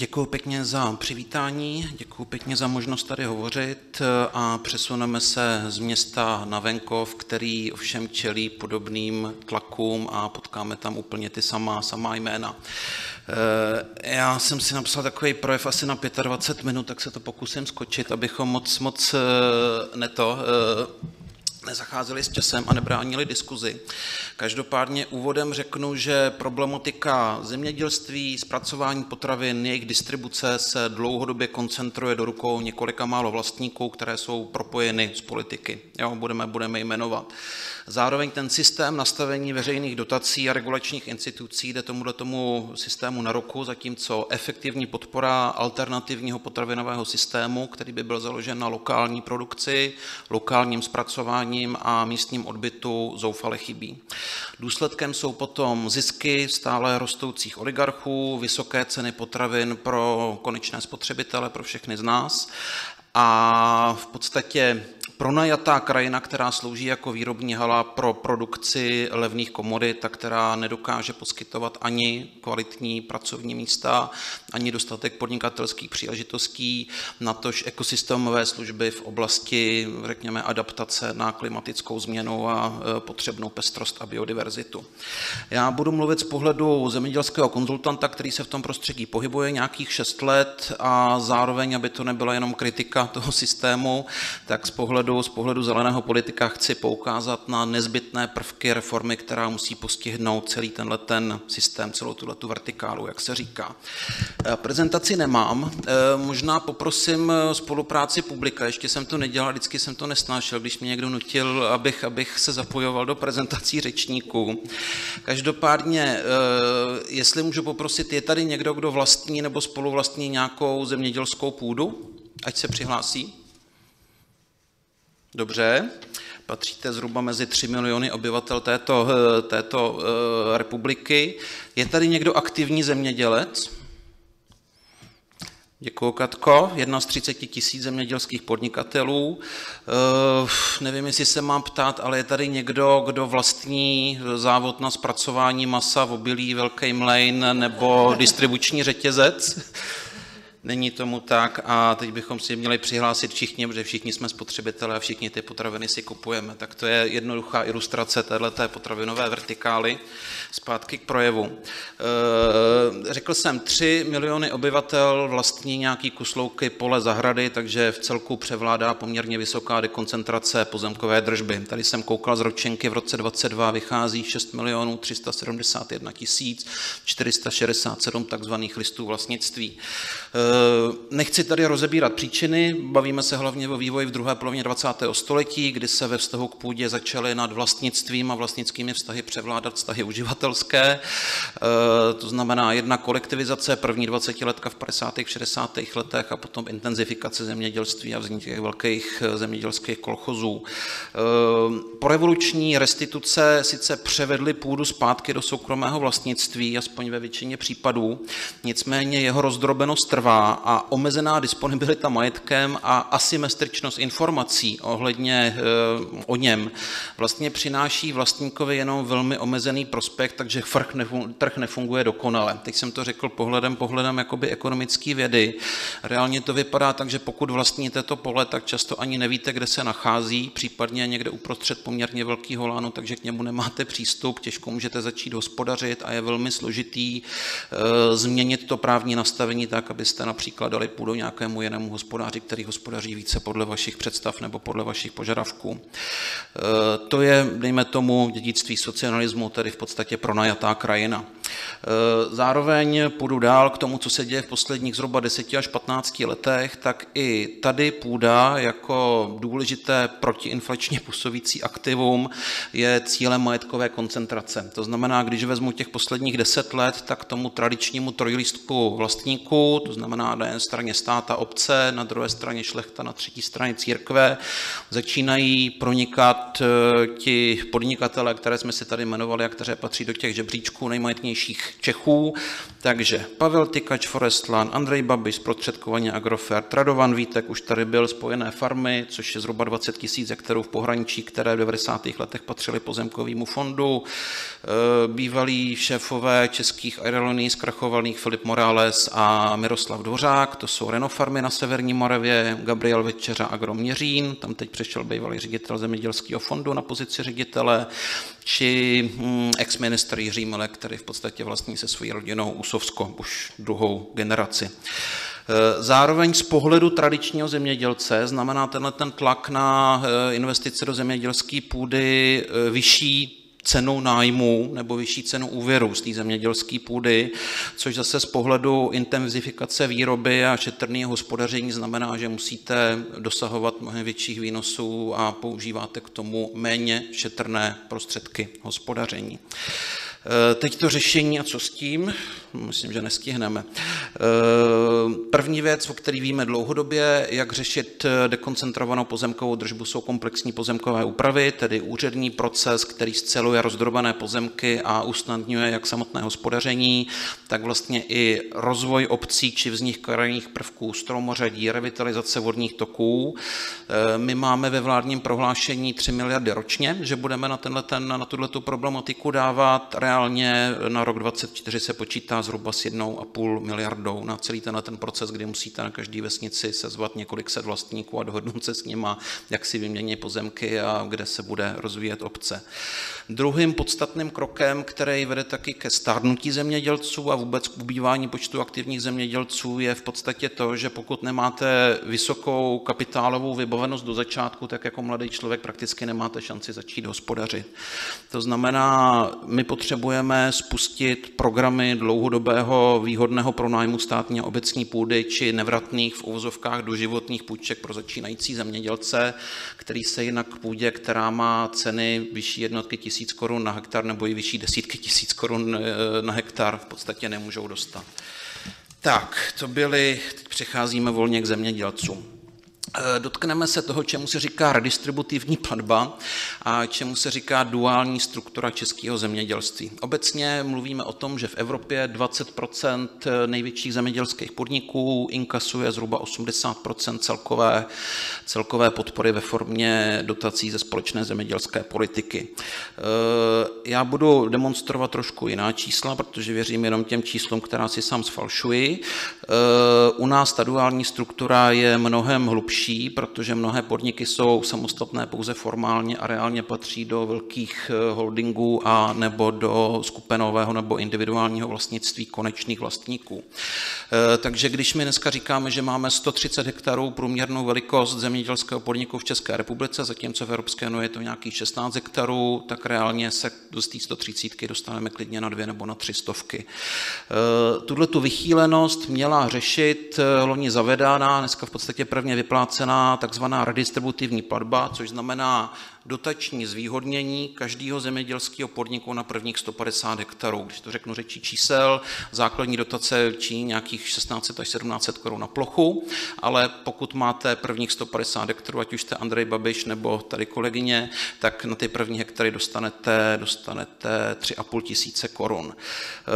Děkuji pěkně za přivítání, děkuji pěkně za možnost tady hovořit a přesuneme se z města na venkov, který ovšem čelí podobným tlakům a potkáme tam úplně ty samá, samá jména. Eh, já jsem si napsal takový projev asi na 25 minut, tak se to pokusím skočit, abychom moc, moc eh, neto eh, nezacházeli s časem a nebránili diskuzi. Každopádně úvodem řeknu, že problematika zemědělství, zpracování potravin, jejich distribuce se dlouhodobě koncentruje do rukou několika málo vlastníků, které jsou propojeny s politiky. Jo, budeme, budeme jmenovat. Zároveň ten systém nastavení veřejných dotací a regulačních institucí jde tomuhle tomu systému na ruku, zatímco efektivní podpora alternativního potravinového systému, který by byl založen na lokální produkci, lokálním zpracováním a místním odbytu, zoufale chybí. Důsledkem jsou potom zisky stále rostoucích oligarchů, vysoké ceny potravin pro konečné spotřebitele, pro všechny z nás a v podstatě pronajatá krajina, která slouží jako výrobní hala pro produkci levných komodit, která nedokáže poskytovat ani kvalitní pracovní místa, ani dostatek podnikatelských příležitostí, natož ekosystémové služby v oblasti, řekněme, adaptace na klimatickou změnu a e, potřebnou pestrost a biodiverzitu. Já budu mluvit z pohledu zemědělského konzultanta, který se v tom prostředí pohybuje nějakých šest let a zároveň, aby to nebyla jenom kritika toho systému, tak z pohledu pohledu, z pohledu zeleného politika chci poukázat na nezbytné prvky reformy, která musí postihnout celý tenhle ten systém, celou tuhle tu vertikálu, jak se říká. Eh, prezentaci nemám, eh, možná poprosím eh, spolupráci publika, ještě jsem to nedělal, vždycky jsem to nesnášel, když mě někdo nutil, abych, abych se zapojoval do prezentací řečníků. Každopádně, jestli můžu poprosit, je tady někdo, kdo vlastní nebo spoluvlastní nějakou zemědělskou půdu? Ať se přihlásí. Dobře, patříte zhruba mezi 3 miliony obyvatel této, této republiky. Je tady někdo aktivní zemědělec? Děkuji, Katko. Jedna z 30 tisíc zemědělských podnikatelů. Uh, nevím, jestli se mám ptát, ale je tady někdo, kdo vlastní závod na zpracování masa v obilí Velký Mlejn nebo distribuční řetězec? Není tomu tak a teď bychom si měli přihlásit všichni, protože všichni jsme spotřebitelé a všichni ty potraviny si kupujeme. Tak to je jednoduchá ilustrace této potravinové vertikály. Zpátky k projevu. Eh, řekl jsem, 3 miliony obyvatel vlastní nějaký kus louky, pole, zahrady, takže v celku převládá poměrně vysoká dekoncentrace pozemkové držby. Tady jsem koukal z ročenky, v roce 22 vychází 6 milionů 371 tisíc 467 takzvaných listů vlastnictví. Eh, nechci tady rozebírat příčiny, bavíme se hlavně o vývoji v druhé polovině 20. století, kdy se ve vztahu k půdě začaly nad vlastnictvím a vlastnickými vztahy převládat vztahy uživatelské. Eh, to znamená jedna kolektivizace, první 20 letka v 50. 60. letech a potom intenzifikace zemědělství a vznik těch velkých eh, zemědělských kolchozů. Po revoluční restituce sice převedly půdu zpátky do soukromého vlastnictví, aspoň ve většině případů, nicméně jeho rozdrobenost trvá a omezená disponibilita majetkem a asymetričnost informací ohledně eh, o něm vlastně přináší vlastníkovi jenom velmi omezený prospekt, takže trh nefunguje dokonale. Teď jsem to řekl pohledem, pohledem jakoby ekonomické vědy. Reálně to vypadá tak, že pokud vlastníte to pole, tak často ani nevíte, kde se nachází, případně někde uprostřed poměrně velkého lánu, takže k němu nemáte přístup, těžko můžete začít hospodařit a je velmi složitý e, změnit to právní nastavení tak, abyste například dali půdu nějakému jinému hospodáři, který hospodaří více podle vašich představ nebo podle vašich požadavků. E, to je, dejme tomu, dědictví socialismu, tedy v podstatě pronajatá krajina. E, zároveň půjdu dál k tomu, co se děje v posledních zhruba 10 až 15 letech, tak i tady půda jako důležité protiinflačně působící aktivum je cílem majetkové koncentrace. To znamená, když vezmu těch posledních 10 let, tak tomu tradičnímu trojlistku vlastníků, to znamená na jedné straně státa, obce, na druhé straně šlechta, na třetí straně církve, začínají pronikat eh, ti podnikatele, které jsme si tady jmenovali a které patří do těch žebříčků nejmajetnějších Čechů. Takže Pavel Tykač, Forestlan, Andrej Babiš, zprostředkovaně Agrofert, Radovan Vítek, už tady byl Spojené farmy, což je zhruba 20 tisíc hektarů v pohraničí, které v 90. letech patřily pozemkovému fondu. Eh, bývalí šéfové českých aerolinií zkrachovaných Filip Morales a Miroslav Dvořák, to jsou Renault farmy na Severní Moravě, Gabriel Večeřa Agro Měřín, tam teď přišel bývalý ředitel zemědělského fondu na pozici ředitele, či hm, ex-minister Jiří Milek, který v podstatě vlastní se svojí rodinou Usovsko už druhou generaci. Eh, zároveň z pohledu tradičního zemědělce znamená tenhle ten tlak na eh, investice do zemědělské půdy eh, vyšší cenu nájmu nebo vyšší cenu úvěru z té zemědělské půdy, což zase z pohledu intenzifikace výroby a šetrného hospodaření znamená, že musíte dosahovat mnohem větších výnosů a používáte k tomu méně šetrné prostředky hospodaření. Eh, teď to řešení a co s tím? Myslím, že nestihneme. Eh, první věc, o který víme dlouhodobě, jak řešit eh, dekoncentrovanou pozemkovou držbu, jsou komplexní pozemkové úpravy, tedy úřední proces, který sceluje rozdrobené pozemky a usnadňuje jak samotné hospodaření, tak vlastně i rozvoj obcí či vznik krajinných prvků, stromořadí, revitalizace vodních toků. My máme ve vládním prohlášení 3 miliardy ročně, že budeme na, tenhle, ten, na tuto problematiku dávat reálně na rok 2024 se počítá zhruba s jednou a půl miliardou na celý tenhle ten proces, kdy musíte na každý vesnici sezvat několik set vlastníků a dohodnout se s nima, jak si vymění pozemky a kde se bude rozvíjet obce. Druhým podstatným krokem, který vede taky ke stárnutí zemědělců a vůbec k ubývání počtu aktivních zemědělců, je v podstatě to, že pokud nemáte vysokou kapitálovou vybavenost do začátku, tak jako mladý člověk prakticky nemáte šanci začít hospodařit. To znamená, my potřebujeme spustit programy dlouhodobého výhodného pronájmu státní a obecní půdy či nevratných v uvozovkách doživotních půjček pro začínající zemědělce, který se jinak půdě, která má ceny vyšší jednotky tisíc tisíc korun na hektar nebo i vyšší desítky tisíc korun eh, na hektar v podstatě nemůžou dostat. Tak, to byly, teď přecházíme volně k zemědělcům. Eh, dotkneme se toho, čemu se říká redistributivní platba a čemu se říká duální struktura českého zemědělství. Obecně mluvíme o tom, že v Evropě 20% největších zemědělských podniků inkasuje zhruba 80% celkové, celkové podpory ve formě dotací ze společné zemědělské politiky. Eh, já budu demonstrovat trošku jiná čísla, protože věřím jenom těm číslům, která si sám sfalšuji. Eh, u nás ta duální struktura je mnohem hlubší hlubší, protože mnohé podniky jsou samostatné pouze formálně a reálně patří do velkých eh, holdingů a nebo do skupinového nebo individuálního vlastnictví konečných vlastníků. Eh, takže když my dneska říkáme, že máme 130 hektarů průměrnou velikost zemědělského podniku v České republice, zatímco v Evropské unii je to nějakých 16 hektarů, tak reálně se z té 130 dostaneme klidně na dvě nebo na tři stovky. Eh, tuhle tu vychýlenost měla řešit loni zavedána, dneska v podstatě prvně vyplácená vyplácená takzvaná redistributivní platba, což znamená dotační zvýhodnění každého zemědělského podniku na prvních 150 hektarů. Když to řeknu řečí čísel, základní dotace činí nějakých 16 až 17 korun na plochu, ale pokud máte prvních 150 hektarů, ať už jste Andrej Babiš nebo tady kolegyně, tak na ty první hektary dostanete, dostanete 3,5 tisíce korun. Eh,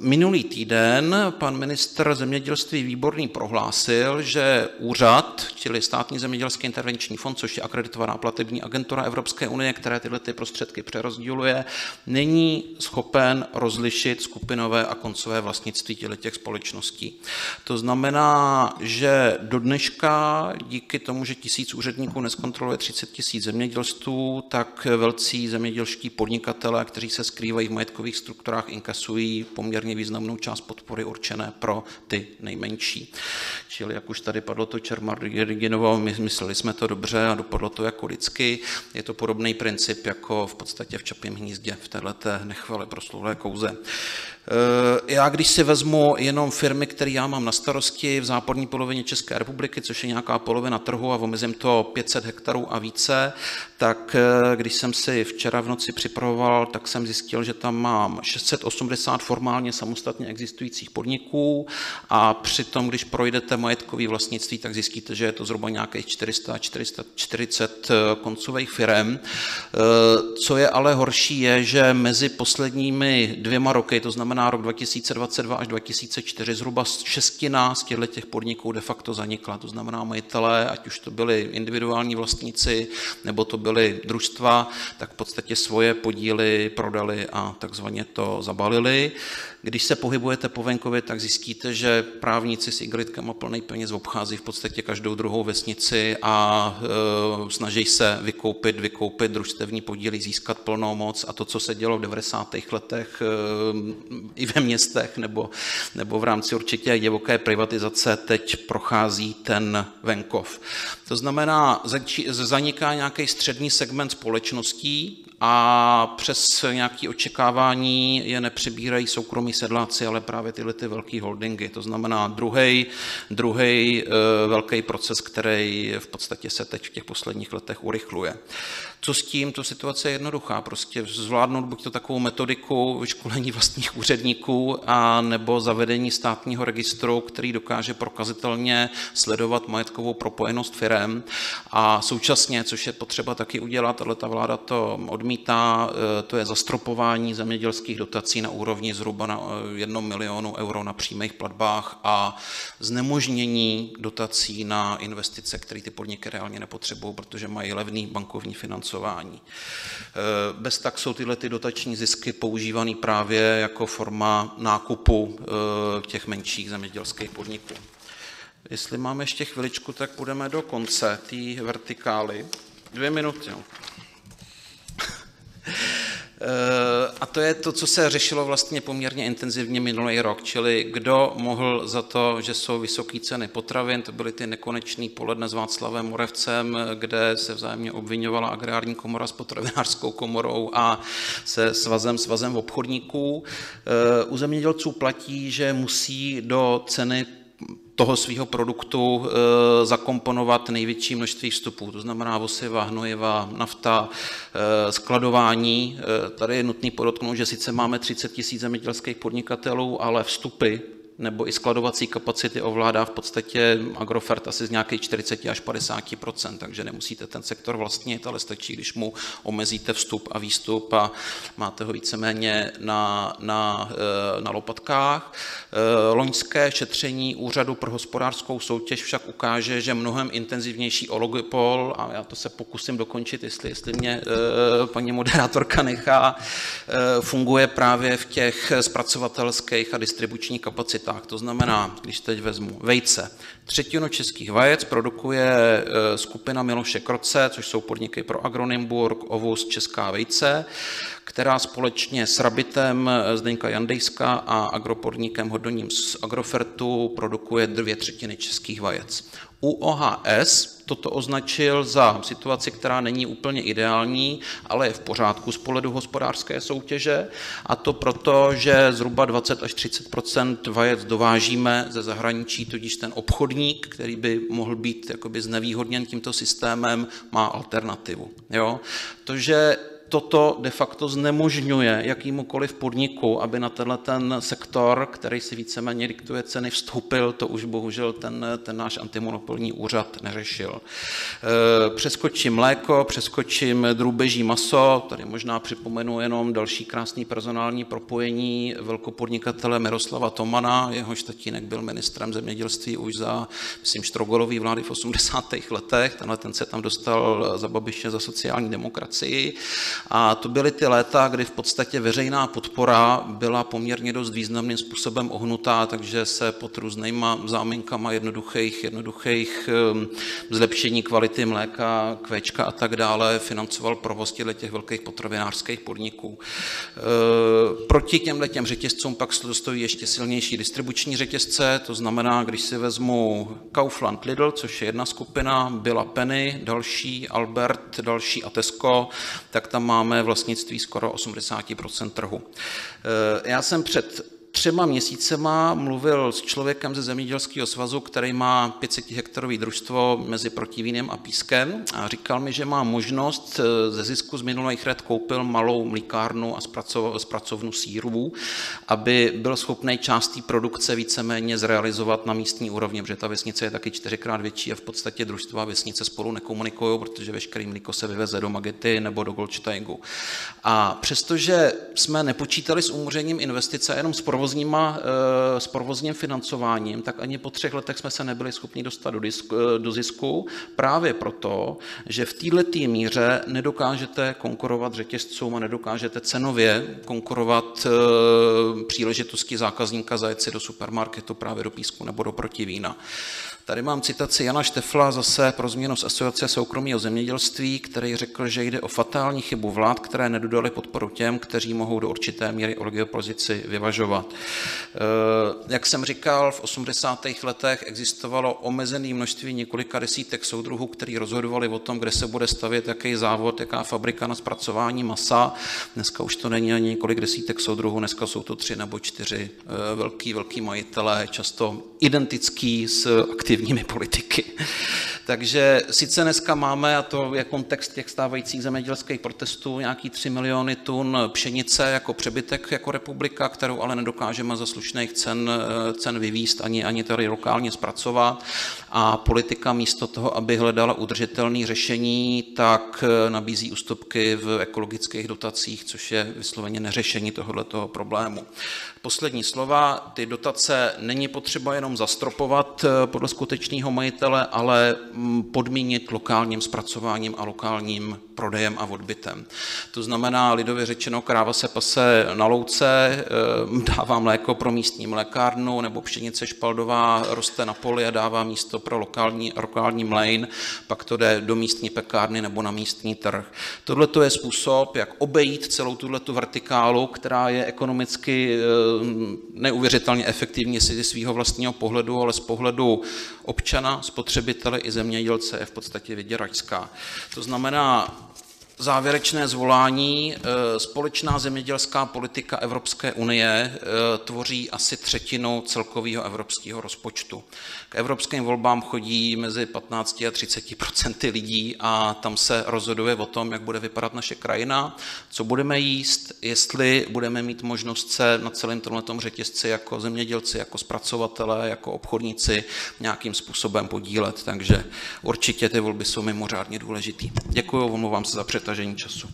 minulý týden pan ministr zemědělství Výborný prohlásil, že úřad, čili státní zemědělský intervenční fond, což je akreditovaná platební agentura Evropské unie, které tyhle ty prostředky přerozděluje, není schopen rozlišit skupinové a koncové vlastnictví těch společností. To znamená, že do dneška díky tomu, že tisíc úředníků neskontroluje 30 tisíc zemědělství, tak velcí zemědělští podnikatele, kteří se skrývají v majetkových strukturách, inkasují poměrně významnou část podpory určené pro ty nejmenší. Čili jak už tady padlo to Čermar my mysleli jsme to dobře a dopadlo to jako vždycky. Je to podobný princip jako v podstatě v Čapím hnízdě v této nechvale proslulé kouze. Já když si vezmu jenom firmy, které já mám na starosti v západní polovině České republiky, což je nějaká polovina trhu a omezím to 500 hektarů a více, tak když jsem si včera v noci připravoval, tak jsem zjistil, že tam mám 680 formálně samostatně existujících podniků a přitom, když projdete majetkový vlastnictví, tak zjistíte, že je to zhruba nějakých 400 440 koncových firm. Co je ale horší, je, že mezi posledními dvěma roky, to znamená rok 2022 až 2004, zhruba šestina z těchto těch podniků de facto zanikla. To znamená majitelé, ať už to byli individuální vlastníci, nebo to byly družstva, tak v podstatě svoje podíly prodali a takzvaně to zabalili. Když se pohybujete po venkově, tak zjistíte, že právníci s igelitkama plný peněz obchází v podstatě každou druhou vesnici a e, snaží se vykoupit, vykoupit družstevní podíly, získat plnou moc a to, co se dělo v 90. letech e, i ve městech nebo, nebo v rámci určitě divoké privatizace, teď prochází ten venkov. To znamená, zaniká nějaký střední segment společností, a přes nějaké očekávání je nepřibírají soukromí sedláci, ale právě tyhle ty velké holdingy. To znamená druhý, druhý eh, velký proces, který v podstatě se teď v těch posledních letech urychluje. Co s tím? To situace je jednoduchá. Prostě zvládnout buď to takovou metodiku vyškolení vlastních úředníků a nebo zavedení státního registru, který dokáže prokazitelně sledovat majetkovou propojenost firem a současně, což je potřeba taky udělat, ale ta vláda to odmítá, eh, to je zastropování zemědělských dotací na úrovni zhruba na 1 eh, milionu euro na přímých platbách a znemožnění dotací na investice, které ty podniky reálně nepotřebují, protože mají levný bankovní financování. Eh, bez tak jsou tyhle ty dotační zisky používané právě jako forma nákupu těch menších zemědělských podniků. Jestli máme ještě chviličku, tak půjdeme do konce té vertikály. Dvě minuty. Eh, a to je to, co se řešilo vlastně poměrně intenzivně minulý rok, čili kdo mohl za to, že jsou vysoké ceny potravin, to byly ty nekonečné poledne s Václavem Morevcem, kde se vzájemně obvinovala agrární komora s potravinářskou komorou a se svazem, svazem obchodníků. Eh, u zemědělců platí, že musí do ceny toho svého produktu e, zakomponovat největší množství vstupů, to znamená osiva, hnojiva, nafta, e, skladování. E, tady je nutný podotknout, že sice máme 30 tisíc zemědělských podnikatelů, ale vstupy nebo i skladovací kapacity ovládá v podstatě Agrofert asi z nějakých 40 až 50 takže nemusíte ten sektor vlastnit, ale stačí, když mu omezíte vstup a výstup a máte ho víceméně na, na, eh, na lopatkách. Eh, loňské šetření Úřadu pro hospodářskou soutěž však ukáže, že mnohem intenzivnější oligopol, a já to se pokusím dokončit, jestli, jestli mě eh, paní moderátorka nechá, funguje právě v těch zpracovatelských a distribučních kapacitách hodnotách. To znamená, když teď vezmu vejce, třetinu českých vajec produkuje e, skupina Miloše Kroce, což jsou podniky pro Agronymburg, Ovus, Česká vejce, která společně s Rabitem e, Zdeňka Jandejska a agropodnikem Hodoním z Agrofertu produkuje dvě třetiny českých vajec. U OHS toto označil za situaci, která není úplně ideální, ale je v pořádku z pohledu hospodářské soutěže a to proto, že zhruba 20 až 30% vajec dovážíme ze zahraničí, tudíž ten obchodník, který by mohl být jakoby znevýhodněn tímto systémem, má alternativu. Jo? To, že toto de facto znemožňuje jakýmukoliv podniku, aby na tenhle ten sektor, který si víceméně diktuje ceny, vstoupil, to už bohužel ten, ten náš antimonopolní úřad neřešil. E, přeskočím mléko, přeskočím drůbeží maso, tady možná připomenu jenom další krásný personální propojení velkopodnikatele Miroslava Tomana, jehož tatínek byl ministrem zemědělství už za, myslím, Štrogolový vlády v 80. letech, tenhle ten se tam dostal za Babiše za sociální demokracii a to byly ty léta, kdy v podstatě veřejná podpora byla poměrně dost významným způsobem ohnutá, takže se pod různýma záminkama jednoduchých, jednoduchých ehm, zlepšení kvality mléka, kvéčka a tak dále financoval provoz těch velkých potravinářských podniků. Ehm, proti těmhle těm řetězcům pak stojí ještě silnější distribuční řetězce, to znamená, když si vezmu Kaufland Lidl, což je jedna skupina, byla Penny, další Albert, další a Tesco, tak tam máme vlastnictví skoro 80% trhu. Eh, já jsem před třema měsícema mluvil s člověkem ze Zemědělského svazu, který má 500 hektarový družstvo mezi Protivínem a Pískem a říkal mi, že má možnost eh, ze zisku z minulých let koupil malou mlíkárnu a zpracovnu sírů, aby byl schopný část té produkce víceméně zrealizovat na místní úrovni, protože ta vesnice je taky čtyřikrát větší a v podstatě družstva a vesnice spolu nekomunikují, protože veškerý mlíko se vyveze do Magety nebo do Goldsteingu. A přestože jsme nepočítali s umořením investice jenom s provozníma, eh, s provozním financováním, tak ani po třech letech jsme se nebyli schopni dostat do, disku, eh, do zisku právě proto, že v této míře nedokážete konkurovat řetězcům a nedokážete cenově konkurovat eh, příležitosti zákazníka zajet si do supermarketu právě do písku nebo do protivína. Tady mám citaci Jana Štefla zase pro změnu z Asociace soukromého zemědělství, který řekl, že jde o fatální chybu vlád, které nedodali podporu těm, kteří mohou do určité míry oligopozici vyvažovat. Eh, jak jsem říkal, v 80. letech existovalo omezené množství několika desítek soudruhů, kteří rozhodovali o tom, kde se bude stavět, jaký závod, jaká fabrika na zpracování masa. Dneska už to není ani několik desítek soudruhů, dneska jsou to tři nebo čtyři eh, velký, velký majitelé, často identický s aktivními politiky. Takže sice dneska máme, a to je kontext těch stávajících zemědělských protestů, nějaký 3 miliony tun pšenice jako přebytek jako republika, kterou ale nedokážeme za slušných cen, cen vyvíst ani, ani tady lokálně zpracovat. A politika místo toho, aby hledala udržitelné řešení, tak nabízí ústupky v ekologických dotacích, což je vysloveně neřešení tohoto problému. Poslední slova, ty dotace není potřeba jenom zastropovat eh, podle skutečného majitele, ale mm, podmínit lokálním zpracováním a lokálním prodejem a odbytem. To znamená, lidově řečeno, kráva se pase na louce, eh, dává mléko pro místní mlékárnu, nebo pšenice špaldová roste na poli a dává místo pro lokální, lokální mlejn, pak to jde do místní pekárny nebo na místní trh. Tohle je způsob, jak obejít celou tuto vertikálu, která je ekonomicky eh, neuvěřitelně efektivní si ze svého vlastního pohledu, ale z pohledu občana, spotřebitele i zemědělce je v podstatě vyděračská. To znamená, závěrečné zvolání. Eh, společná zemědělská politika Evropské unie eh, tvoří asi třetinu celkového evropského rozpočtu. K evropským volbám chodí mezi 15 a 30 procenty lidí a tam se rozhoduje o tom, jak bude vypadat naše krajina, co budeme jíst, jestli budeme mít možnost se na celém tomto řetězci jako zemědělci, jako zpracovatelé, jako obchodníci nějakým způsobem podílet. Takže určitě ty volby jsou mimořádně důležité. Děkuji, omlouvám se za muita gente isso.